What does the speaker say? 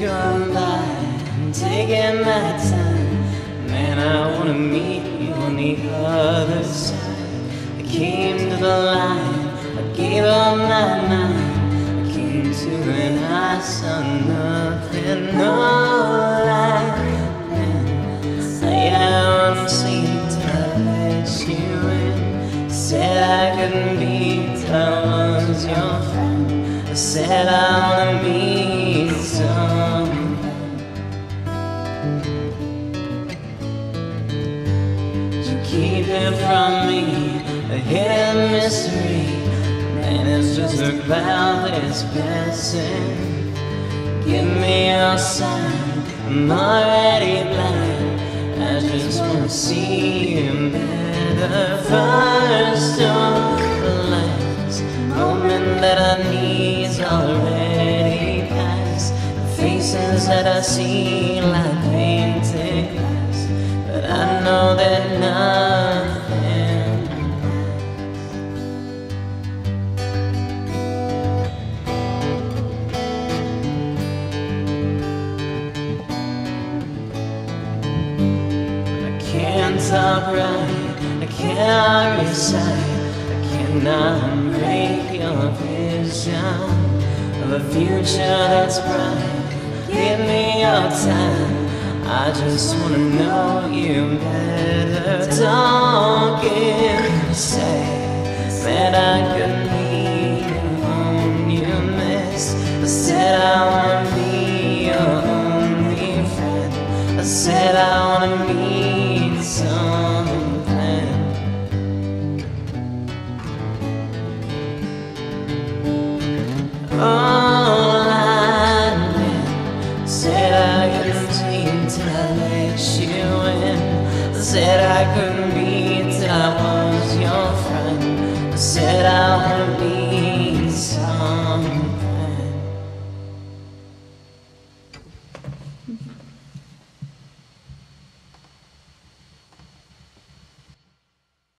years gone by, I'm taking my time. Man, I wanna meet you on the other side. I came to the line, I gave up my mind. I came to an I saw nothing, no light. And I want to see to let you in. Said I couldn't be, I was your friend. I said I wanna meet you. You keep it from me, a hidden mystery. And it's just a cloudless passing. Give me your sign, I'm already blind. I just wanna see you better that I see like painted glass, but I know that nothing. I can't talk right, I can't recite, I cannot break your vision of a future that's bright. Give me your time. I just wanna know you better. Don't give say that I could need you home you miss. I said I wanna be your only friend. I said I wanna meet something. Oh. said I couldn't be till I was your friend. I said I would be.